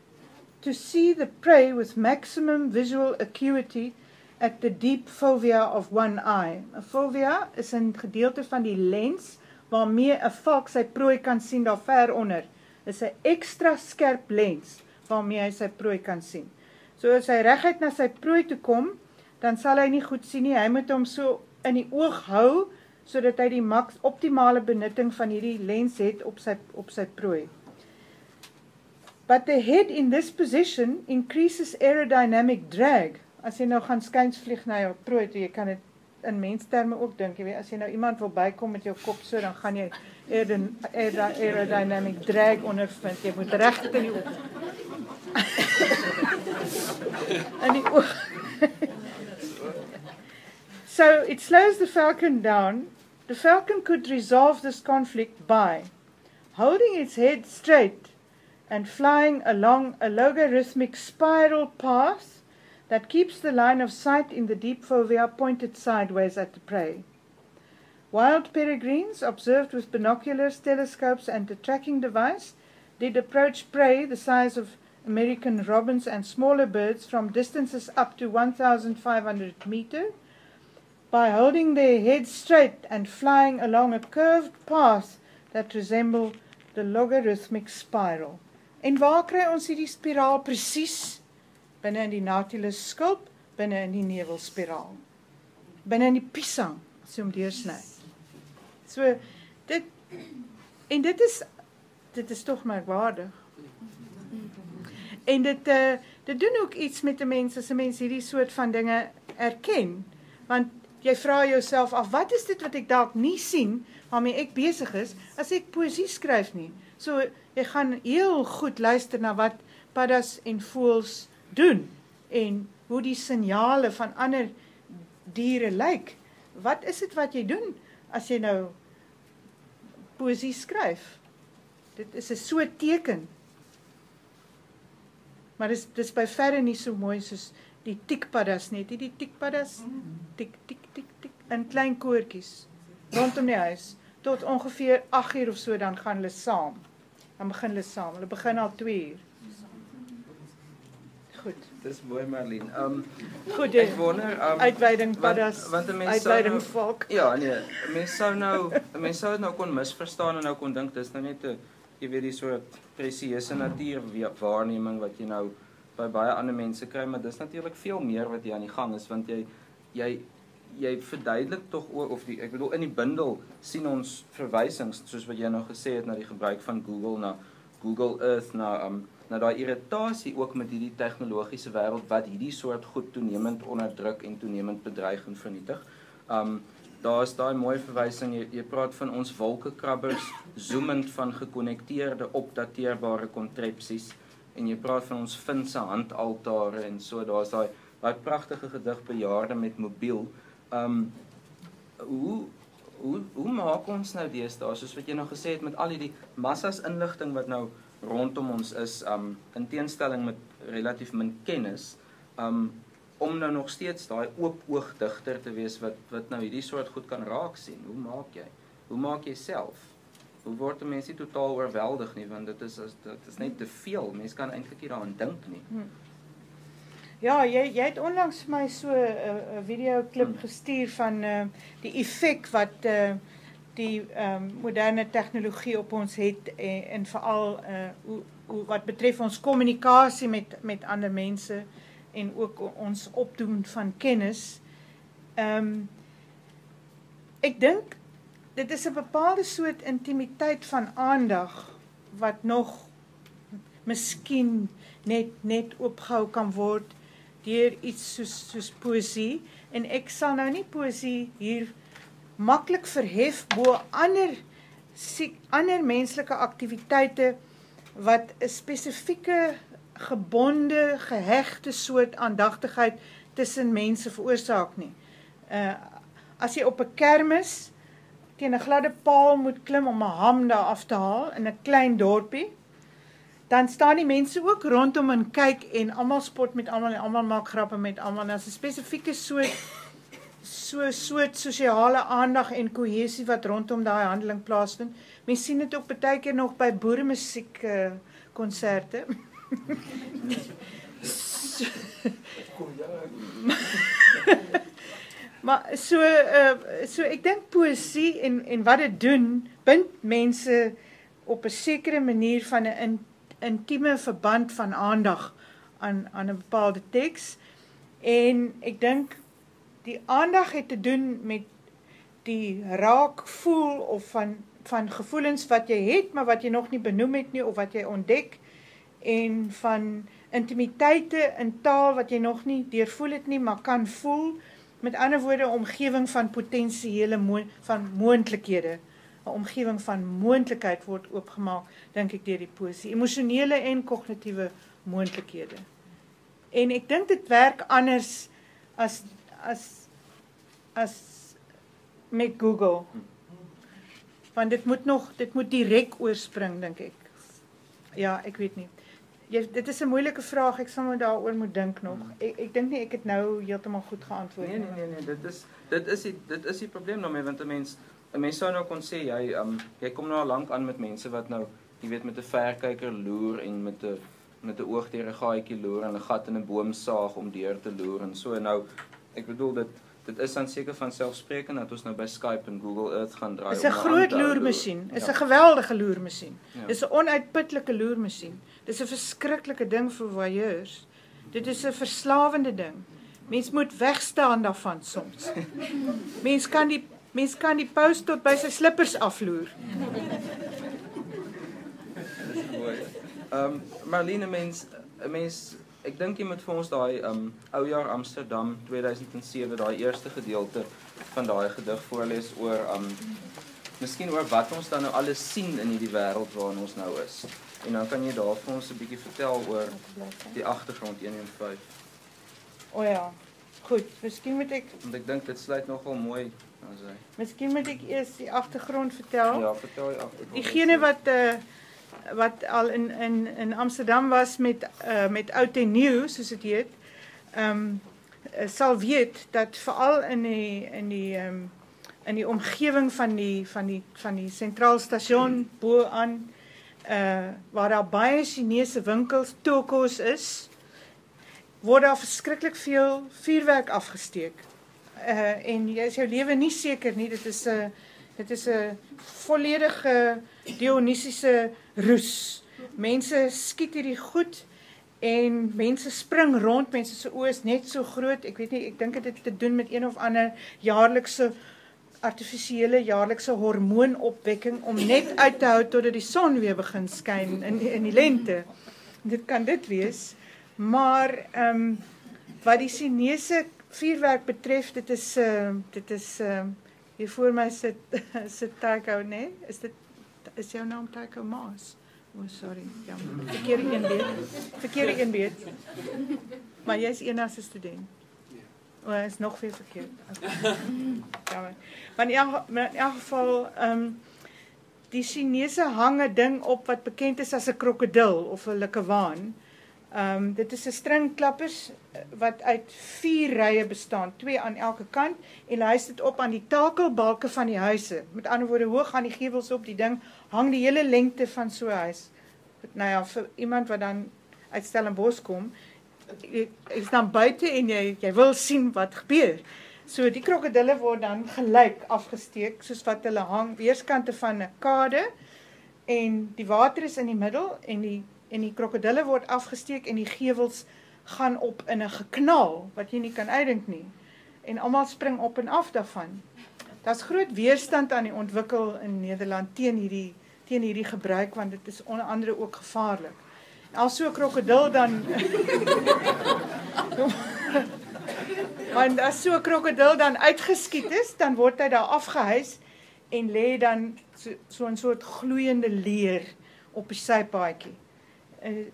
to see the prey with maximum visual acuity at the deep fovea of one eye. 'n Fovea is 'n gedeelte van die lens waarmee 'n valk sy prooi kan sien daar ver onder. Is 'n ekstra skerp lens waarmee hy sy prooi kan sien. So as hy reguit na sy prooi toe kom, dan sal hy nie goed sien nie. Hy moet hom so in die oog hou sodat hy die maks optimale benutting van hierdie lens het op sy op sy prooi. But the head in this position increases aerodynamic drag. As jy nou gaan skuins vlieg na jou prooi, jy kan dit in mensterme ook dink, jy weet, as jy nou iemand wil bykom met jou kop so, dan gaan jy aerodynamic drag ondervind. Jy moet reg in die oog. in die oog. So it slows the falcon down. The falcon could resolve this conflict by holding its head straight and flying along a logarithmic spiral path that keeps the line of sight in the deep fovea pointed sideways at the prey. Wild peregrines, observed with binoculars, telescopes, and a tracking device, did approach prey the size of American robins and smaller birds from distances up to 1,500 meter by holding their heads straight and flying along a curved path that resembled the logarithmic spiral. En waar kry ons hierdie spiraal presies? Binne in die Nautilus skulp, binne in die nevelspiraal. Binne in die pisang, so om deursny. So dit en dit is dit is tog merkwaardig. En dit uh dit doen ook iets met 'n mens as 'n mens hierdie soort van dinge erken. Want jy vra jouself af, wat is dit wat ek dalk nie sien waarmee ek besig is as ek poesie skryf nie? So jy gaan heel goed luister na wat paddas en voëls doen en hoe die signale van ander diere lyk. Wat is dit wat jy doen as jy nou poesie skryf? Dit is 'n so teken. Maar dis dis by verre nie so mooi soos die tikpaddas net. Die tikpaddas tik tik tik tik in klein koortjies rondom die huis tot ongeveer 8 uur of so dan gaan hulle saam dan begin hulle saam. Hulle begin al 2 uur. Goed. Dis mooi Marlene. Ehm um, goed. Ek wonder um, uitweiding paddas. Want, want mense uitweiding nou, volk. Ja, nee. Mense sou nou mense sou nou kon misverstaan en nou kon dink dis nou net 'n jy weet die soort presieuse natuur waarneming wat jy nou by baie ander mense kry, maar dis natuurlik veel meer wat hier aan die gang is want jy jy jy verduidelik tog of die ek bedoel in die bundel sien ons verwysings soos wat jy nou gesê het na die gebruik van Google na Google Earth na um na daai irritasie ook met hierdie tegnologiese wêreld wat hierdie soort goed toenemend onderdruk en toenemend bedreig en vernietig. Um daar's daai mooi verwysing jy, jy praat van ons wolkekrabbers zoomend van gekonnekteerde opdateerbare kontrepsies en jy praat van ons finse handaltare en so daar's daai daai pragtige gedig bejaarde met mobiel um hoe hoe hoe maak ons nou deesdae soos wat jy nou gesê het met al hierdie massas inligting wat nou rondom ons is um in teenstelling met relatief min kennis um om nou nog steeds daai oop oog digter te wees wat wat nou hierdie soort goed kan raak sien. Hoe maak jy? Hoe maak jy self? Hoe word mense totaal oorweldig nie want dit is as dit is net te veel. Mense kan eintlik nie daaraan dink nie. Hmm. Ja, jy jy het onlangs vir my so 'n uh, 'n video klip gestuur van uh, die effek wat uh, die um, moderne tegnologie op ons het en, en veral uh, hoe, hoe wat betref ons kommunikasie met met ander mense en ook ons opdoen van kennis. Ehm um, ek dink dit is 'n bepaalde soort intimiteit van aandag wat nog miskien net net oopgehou kan word deur iets soos soos poesie en ek sal nou nie poesie hier maklik verhef bo ander siek ander menslike aktiwiteite wat 'n spesifieke gebonde gehegte soort aandagtigheid tussen mense veroorsaak nie. Uh as jy op 'n kermis teen 'n gladde paal moet klim om 'n ham daar af te haal in 'n klein dorpie dan staan die mense ook rondom en kyk en almal spot met almal en almal maak grappe met almal. Daar's 'n spesifieke soort so soort sosiale aandag en kohesie wat rondom daai handeling plaasvind. Mense sien dit ook baie keer nog by boeremusiek uh, konserte. maar so uh, so ek dink poesie en en wat dit doen bind mense op 'n sekere manier van 'n intieme verband van aandag aan aan 'n bepaalde teks en ek dink die aandag het te doen met die raak voel of van van gevoelens wat jy het maar wat jy nog nie benoem het nie of wat jy ontdek en van intimiteite in taal wat jy nog nie deurvoel het nie, maar kan voel. Met ander woorde, omgewing van potensiële mo van moontlikhede. 'n Omgewing van moontlikheid word oopgemaak, dink ek deur die poesie. Emosionele en kognitiewe moontlikhede. En ek dink dit werk anders as as as met Google. Want dit moet nog dit moet direk oorspring dink ek. Ja, ek weet nie. Jy dit is 'n moeilike vraag. Ek sal moet daaroor moet dink nog. Ek ek dink nie ek het nou heeltemal goed geantwoord nie. Nee nee nee nee, dit is dit is die dit is die probleem daarmee want 'n mens 'n mens sou nou kon sê jy um jy kom nou al lank aan met mense wat nou jy weet met 'n verkyker loer en met 'n met 'n oog deur 'n gaatjie loer en 'n gat in 'n boom saag om deur te loer en so nou ek bedoel dit dit is dan seker van selfspreekend dat ons nou by Skype en Google Earth gaan draai. Dis 'n groot loermasjien. Dis 'n ja. geweldige loermasjien. Ja. Dis 'n onuitputlike loermasjien. Dis 'n verskriklike ding vir voyeurs. Dit is 'n verslawende ding. Mens moet wegstaan daarvan soms. Mens kan die mens kan die post tot by sy slippers afloer. Ehm um, Marlene mens 'n mens ek dink jy moet vir ons daai um ou jaar Amsterdam 2007 daai eerste gedeelte van daai gedig voorlees oor um miskien oor wat ons dan nou alles sien in hierdie wêreld waarin ons nou is. En dan kan jy daar vir ons 'n bietjie vertel oor die agtergrond 1 en 5. O ja. Goed, miskien moet ek want ek dink dit sluit nogal mooi as hy. Miskien moet ek eers die agtergrond vertel. Ja, vertel die agtergrond. Diegene wat uh wat al in in in Amsterdam was met uh met oud en nuw soos dit heet. Ehm um, sal weet dat veral in die in die ehm um, in die omgewing van die van die van die sentraalstation bo aan uh waar daar baie Chinese winkels tokos is word daar verskriklik veel vuurwerk afgesteek. Uh en jy is jou lewe nie seker nie. Dit is 'n uh, dit is 'n volledige Dionisiese roes. Mense skiet hierdie goed en mense spring rond. Mense se oë is net so groot. Ek weet nie, ek dink dit het te doen met een of ander jaarlikse artifisiële jaarlikse hormoonopwekking om net uit te hou totdat die son weer begin skyn in in die lente. Dit kan dit wees. Maar ehm um, wat die Chinese vuurwerk betref, dit is ehm uh, dit is ehm uh, hier voor my sit sit Taco, né? Nee? Is dit is jou naam Taco Maas? O, oh, sorry. Ja, verkeerde een beet. Verkeerde een beet. Maar jy's eenas 'n student. O, oh, is nog veel verkeerd. Ja. Maar in elk, in elk geval ehm um, die Chinese hang 'n ding op wat bekend is as 'n krokodil of 'n likkewaan. Ehm um, dit is 'n string klappers eh, wat uit 4 rye bestaan, twee aan elke kant en hy sit op aan die takelbalke van die huise. Met ander woorde, hoog aan die gevels op die ding hang die hele lengte van so 'n huis. Nou ja, vir iemand wat dan uit Stellenbosch kom, is dan buite en jy jy wil sien wat gebeur. So die krokodille word dan gelyk afgesteek soos wat hulle hang weerskante van 'n kade en die water is in die middel en die en die krokodille word afgesteek en die gevels gaan op in 'n geknal wat jy nie kan uitdink nie. En almal spring op en af daarvan. Daar's groot weerstand aan die ontwikkel in Nederland teen hierdie teen hierdie gebruik want dit is onder andere ook gevaarlik. Al so 'n krokodil dan Want as so 'n krokodil dan uitgeskiet is, dan word hy daar afgehuis en lê dan so so 'n soort gloeiende leer op die sypaadjie uh,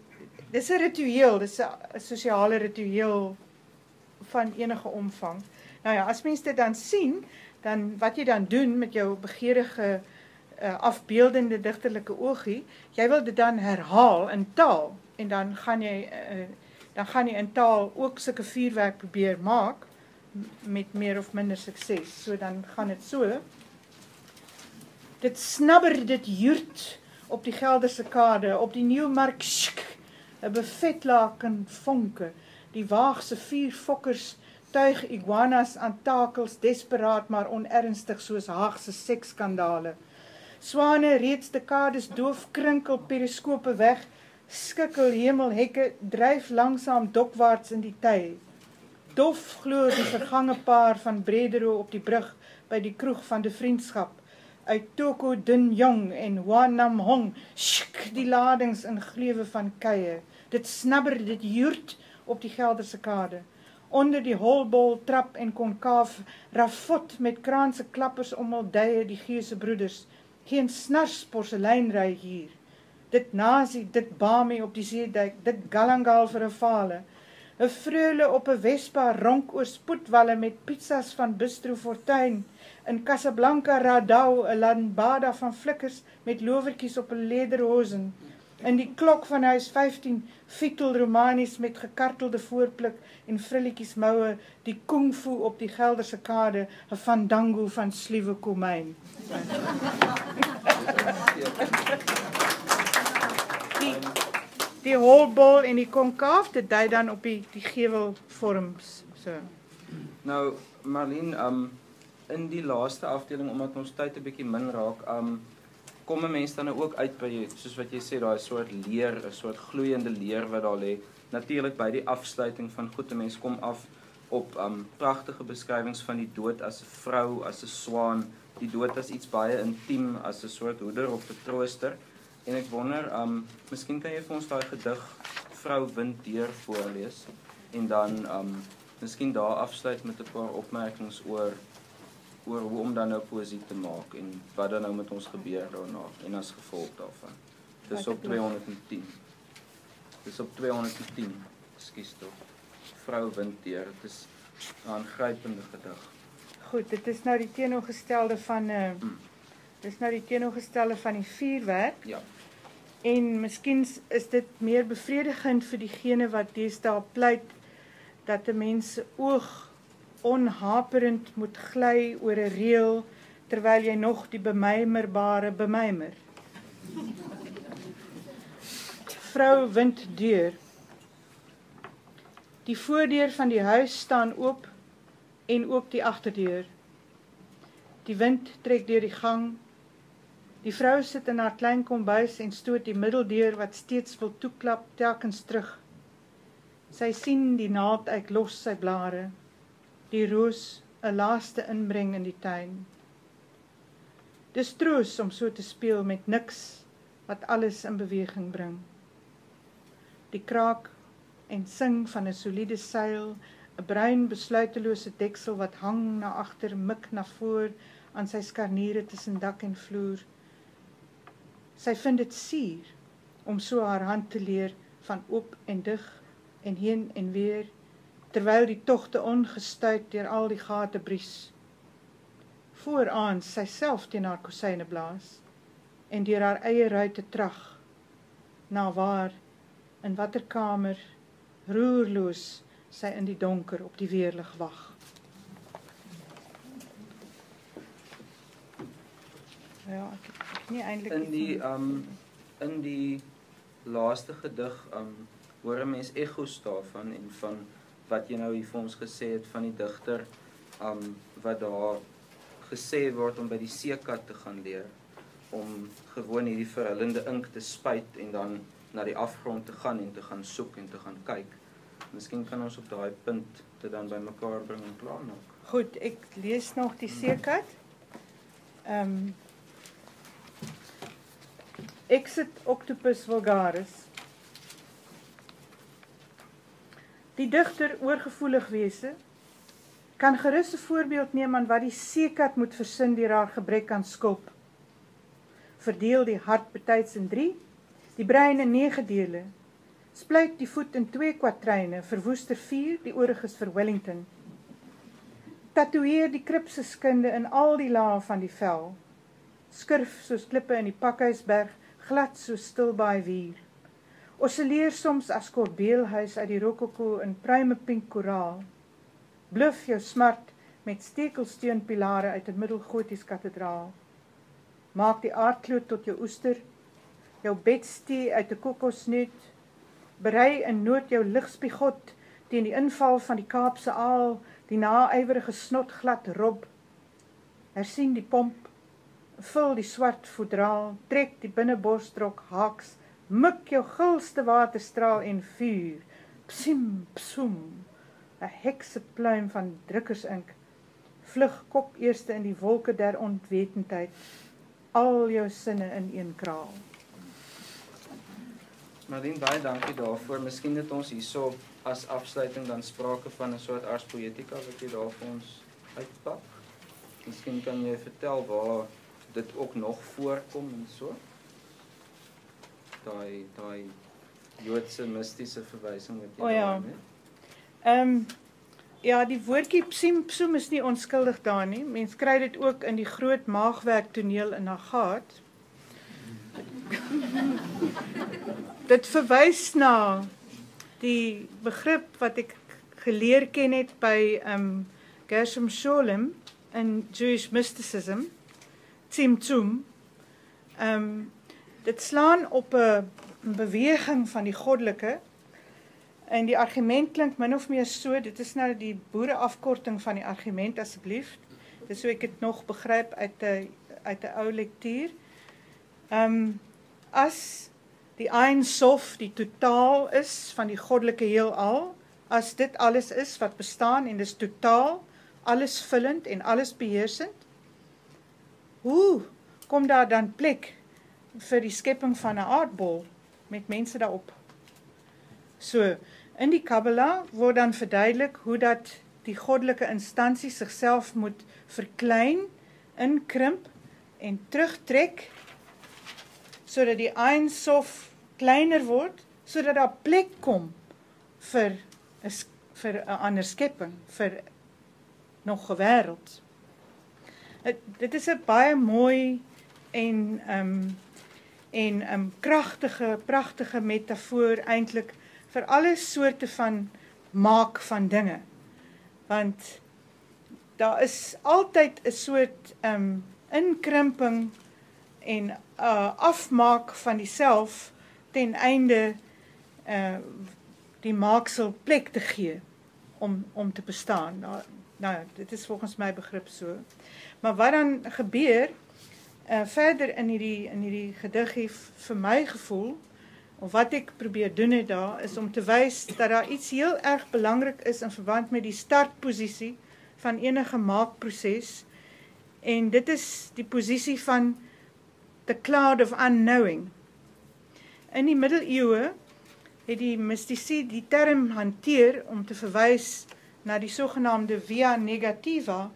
dis 'n ritueel, dis 'n sosiale ritueel van enige omvang. Nou ja, as mense dit dan sien, dan wat jy dan doen met jou begeerige uh, afbeeldende digterlike oogie, jy wil dit dan herhaal in taal en dan gaan jy uh, dan gaan jy in taal ook sulke vuurwerk probeer maak met meer of minder sukses. So dan gaan dit so. Dit snabber dit jurt op die Gelderse kade, op die Nieuwmark, 'n befetlaken vonke, die waagse vier fokkers tuig iguanas aan takels desperaat maar onernstig soos haagse seksskandale. Swane reeds dekades doof krinkel periskope weg, skikkel hemelhekke dryf langsaam dokwaarts in die tyd. Dof glo die vergange paar van Bredero op die brug by die kroeg van die vriendskap uit Toko Din Jong en Wanam Hong skik die ladings in gleuwe van kuie. Dit snabber, dit joert op die Gelderse kade. Onder die holbol trap en konkaaf rafot met kraanse klappers om al duie die geese broeders. Geen snars porseleinry hier. Dit nasie, dit bami op die zeedijk, dit galangal vir 'n vale. 'n Vreule op 'n Vespa ronk oor spoedwalle met pizzas van Bistro Fortuin. In Casablanca Radau lambada van flikkers met lowertjies op 'n lederhosen. In die klok van huis 15 fitel romanies met gekartelde voorpluk en frilletjies moue, die kung fu op die Gelderse kade, 'n fandango van sliewe komyn. die die holbol en die dit dui dan op die die gevelvorms so. Nou Marlene, um in die laaste afdeling omdat ons tyd 'n bietjie min raak, um kom 'n mens dan nou ook uit by soos wat jy sê daai soort leer, 'n soort gloeiende leer wat daar lê. Natuurlik by die afsluiting van goed 'n mens kom af op um pragtige beskrywings van die dood as 'n vrou, as 'n swaan, die dood as iets baie intiem, as 'n soort hoeder of 'n trooster. En ek wonder, um miskien kan jy vir ons daai gedig Vrou wind deur voorlees en dan um miskien daar afsluit met 'n paar opmerkings oor oor hoe om dan nou poesie te maak en wat dan nou met ons gebeur daarna en as gevolg daarvan. Dis op 210. Dis op 210. Ekskuus tog. Vrou wind deur. Dit is 'n aangrypende gedig. Goed, dit is nou die teenoorgestelde van 'n uh, hmm. dis nou die teenoorgestelde van die vuurwerk. Ja. En miskien is dit meer bevredigend vir diegene wat deesdae pleit dat 'n mens se oog onhaperend moet gly oor 'n reël terwyl jy nog die bemymerbare bemymer. Vrou wind deur. Die voordeur van die huis staan oop en ook die agterdeur. Die wind trek deur die gang. Die vrou sit in haar klein kombuis en stoot die middeldeur wat steeds wil toeklap telkens terug. Sy sien die naald uit los sy blare die roos 'n laaste inbreng in die tuin. Dis troos om so te speel met niks wat alles in beweging bring. Die kraak en sing van 'n soliede seil, 'n bruin besluitelose deksel wat hang na agter, mik na voor aan sy skarniere tussen dak en vloer. Sy vind dit suur om so haar hand te leer van oop en dig en heen en weer terwyl die togte ongestuit deur al die gate bries. Vooraan sy self teen haar kusyne blaas en deur haar eie ruite trag na waar in watter kamer roerloos sy in die donker op die weerlig wag. Ja, ek het nie eintlik in die um in die laaste gedig um hoor 'n mens ekos daarvan en van wat jy nou hier vir ons gesê het van die digter um wat daar gesê word om by die seekat te gaan leer om gewoon hierdie verhullende ink te spuit en dan na die afgrond te gaan en te gaan soek en te gaan kyk. Miskien kan ons op daai punt dit dan bymekaar bring en klaar maak. Goed, ek lees nog die seekat. Ehm um, Exit Octopus vulgaris Die digter oorgevoelig wese kan gerus 'n voorbeeld neem aan wat die seekat moet versin deur haar gebrek aan skulp. Verdeel die hart betyds in 3, die brein in 9 dele. Splyt die voet in 2 kwatryne, verwoester 4, die ooriges vir Wellington. Tatoeëer die kripse skinde in al die lae van die vel. Skurf soos klippe in die Pakhuisberg, glad so stil by wier. Osilleer soms as korbeelhuis uit die rokoko in pruime pink koraal. Bluf jou smart met stekelsteunpilare uit 'n middelgoties kathedraal. Maak die aardkloot tot jou oester, jou bedstee uit 'n kokosnoot. Berei in nood jou ligspiegot teen die inval van die Kaapse aal, die naaiwerige snot glad rob. Hersien die pomp, vul die swart voedraal, trek die binneborsdrok haaks mik jou gulste waterstraal en vuur. Psim, psum. 'n Heksepluim van drukkersink. Vlug kop eerste in die wolke der onwetendheid. al jou sinne in een kraal. Marlene, baie dankie daarvoor. Miskien het ons hierso as afsluiting dan sprake van 'n soort ars poetica wat jy daar vir ons uitpak. Miskien kan jy vertel waar dit ook nog voorkom en so. Daai daai Joodse mistiese verwysing wat jy O ja. daar het. Ehm um, ja, die woordjie psim psoem is nie onskuldig daar nie. Mens kry dit ook in die groot maagwerk toneel in Agat. dit verwys na die begrip wat ek geleer ken het by ehm um, Gershom Scholem in Jewish mysticism, Tzimtzum. Ehm um, dit slaan op 'n beweging van die goddelike en die argument klink min of meer so, dit is nou die boere afkorting van die argument asseblief. Dis so ek dit nog begryp uit 'n uit 'n ou lektuur. Ehm um, as die Ein Sof die totaal is van die goddelike heelal, as dit alles is wat bestaan en dis totaal, alles vullend en alles beheersend. Hoe kom daar dan plek vir die skepping van 'n aardbol met mense daarop? So, in die Kabbala word dan verduidelik hoe dat die goddelike instansie sigself moet verklein, inkrimp en terugtrek sodat die Ein Sof kleiner word sodat daar plek kom vir 'n vir 'n ander skepping, vir nog 'n wêreld. Dit is 'n baie mooi en ehm um, en 'n um, kragtige, pragtige metafoor eintlik vir alle soorte van maak van dinge. Want daar is altyd 'n soort um, inkrimping en uh afmaak van diself ten einde uh die maaksel plek te gee om om te bestaan. Nou, nou dit is volgens my begrip so. Maar wat dan gebeur uh verder in hierdie in hierdie gedig hier vir my gevoel of wat ek probeer doen het daar is om te wys dat daar iets heel erg belangrik is in verband met die startposisie van enige maakproses en dit is die posisie van the cloud of unknowing. In die middeleeue het die mistici die term hanteer om te verwys na die sogenaamde via negativa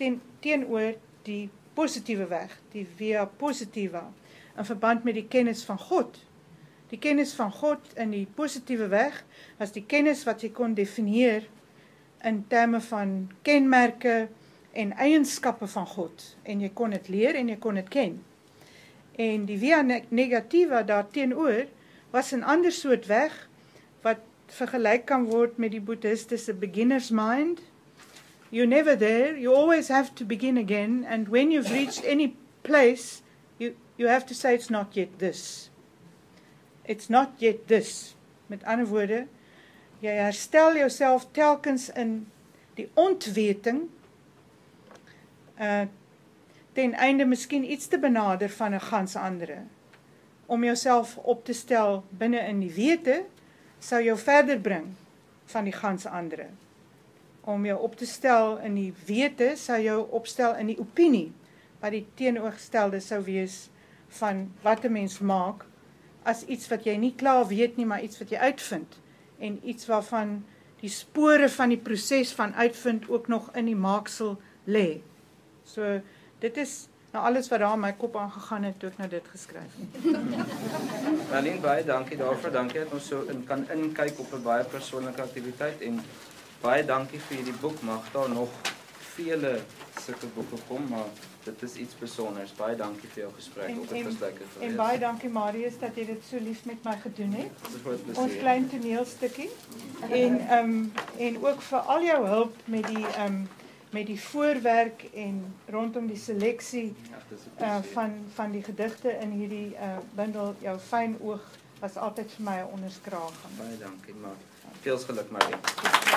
ten, teenoor die positiewe weg, die via positiva, in verband met die kennis van God. Die kennis van God in die positiewe weg was die kennis wat jy kon definieer in terme van kenmerke en eienskappe van God en jy kon dit leer en jy kon dit ken. En die via negativa daarteenoor was 'n ander soort weg wat vergelyk kan word met die boeddhistiese beginner's mind. You never there, you always have to begin again and when you've reached any place you you have to say it's not yet this. It's not yet this. Met ander woorde, jy herstel jouself telkens in die ontweting uh ten einde miskien iets te benader van 'n gans andere om jouself op te stel binne in die wete sou jou verder bring van die gans andere om jou op te stel in die wete sou jou opstel in die opinie wat die teenoorgestelde sou wees van wat 'n mens maak as iets wat jy nie klaar weet nie maar iets wat jy uitvind en iets waarvan die spore van die proses van uitvind ook nog in die maaksel lê. So dit is nou alles wat daar in my kop aangegaan het toe ek nou dit geskryf het. Marlene baie dankie daarvoor. Dankie dat ons so in kan inkyk op 'n baie persoonlike aktiwiteit en baie dankie vir hierdie boek. Mag daar nog vele sulke boeke kom, maar dit is iets spesiaals. Baie dankie vir jou gesprek En- op 'n en- verslyke En baie dankie Marius dat jy dit so lief met my gedoen het. Groot Ons klein toneelstukkie. En ehm um, en ook vir al jou hulp met die ehm um, met die voorwerk en rondom die seleksie Ja, uh van van die gedigte in hierdie uh bundel jou fyn oog was altyd vir my 'n onderskraging. baie dankie, maar veel geluk Marlene. Dankie.